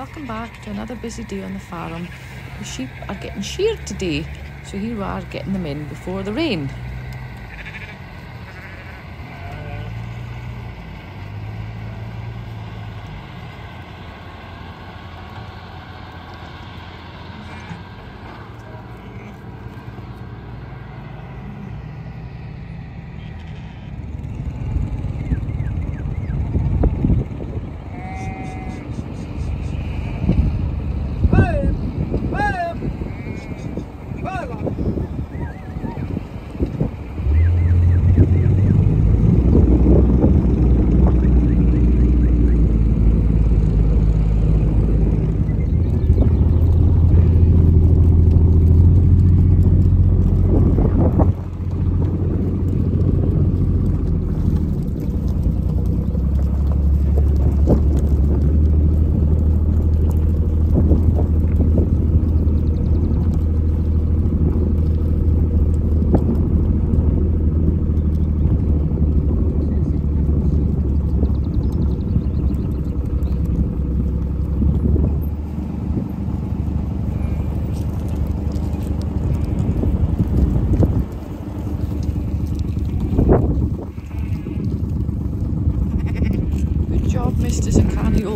welcome back to another busy day on the farm. The sheep are getting sheared today, so here we are getting them in before the rain.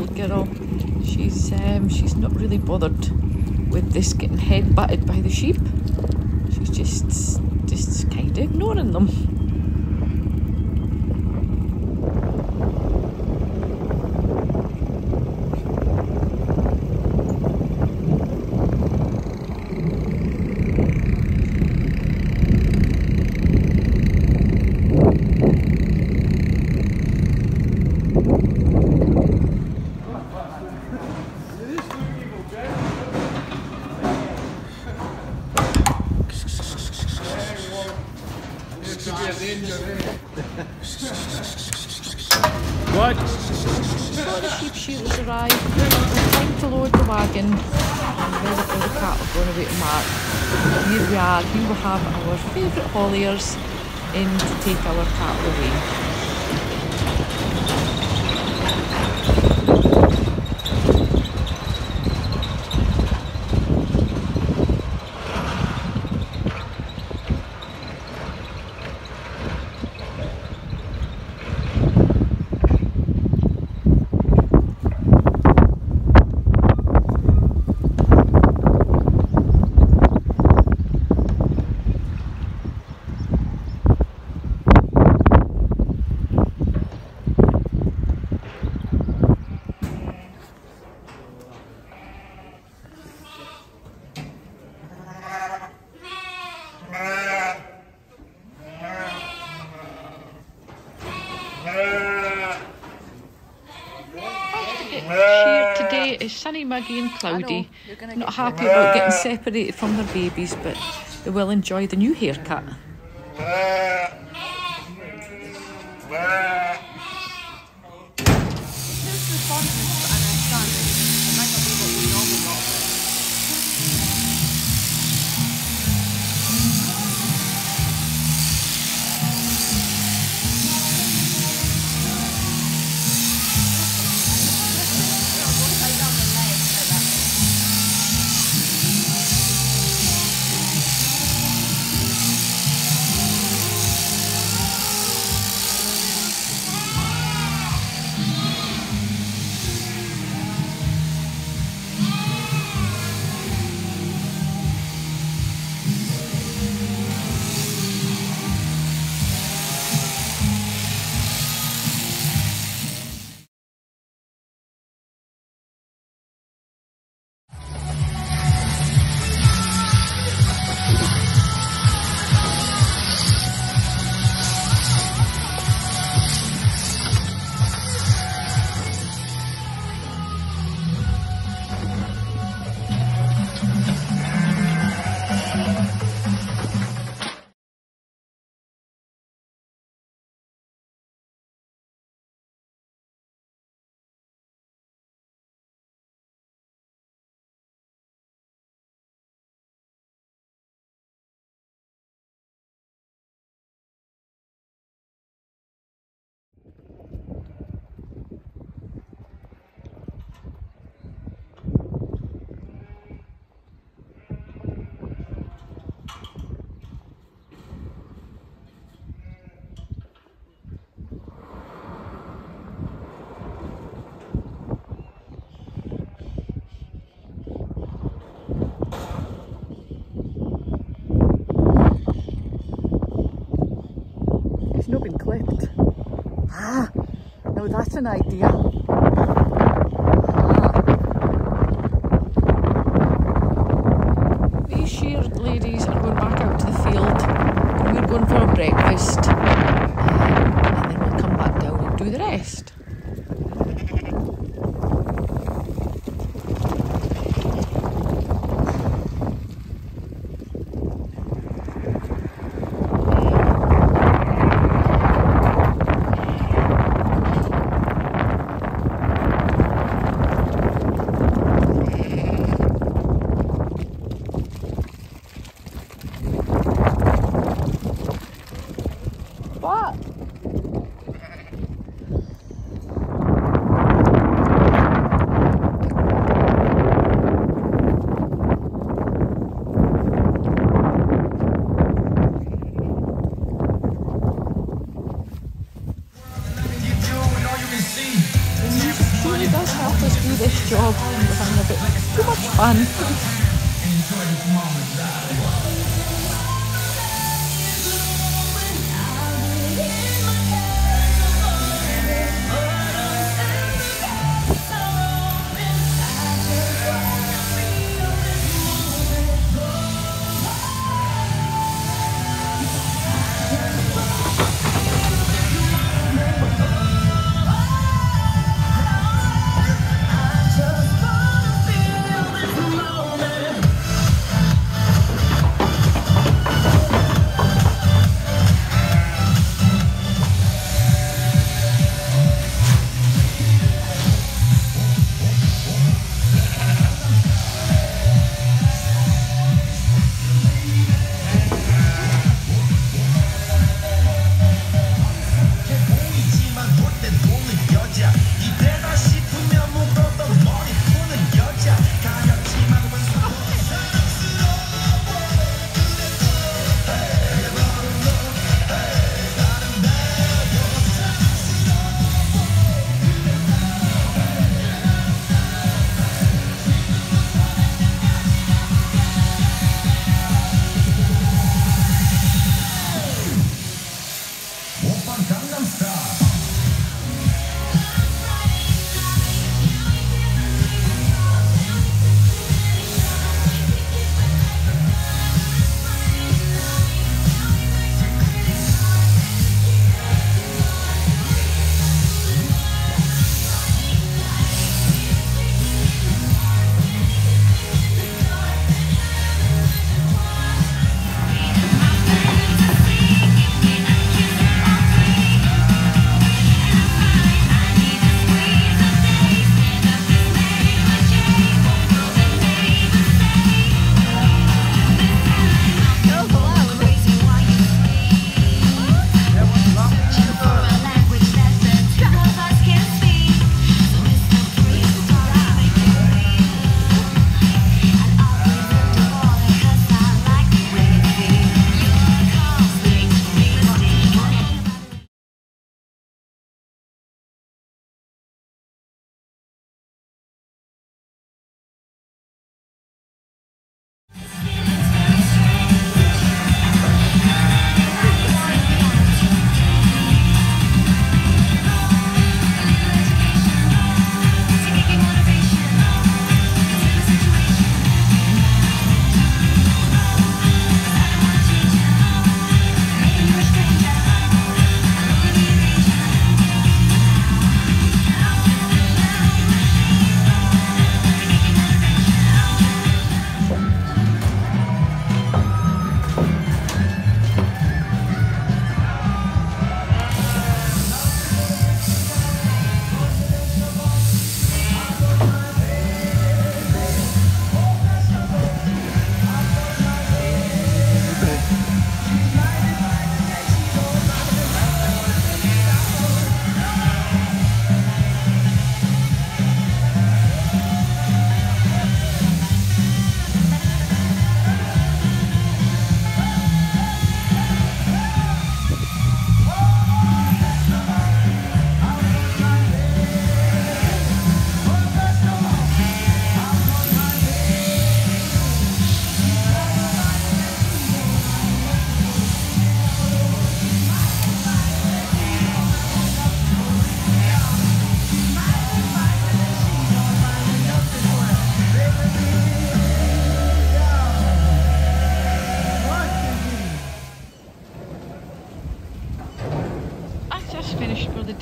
Girl. She's um, she's not really bothered with this getting head butted by the sheep. She's just just kind of ignoring them. What? Before the it's time to load the wagon and the going to mark. Here we are, here we have our favourite hauliers in to take our cattle away. Here today is sunny, muggy, and cloudy. Not happy about getting separated from their babies, but they will enjoy the new haircut. Been clipped. Ah, now that's an idea. Ah. These sheared ladies are going back out to the field. We're going for a breakfast. and then we'll come back down and do the rest. What? It really does help us do this job. We're having a bit too much fun.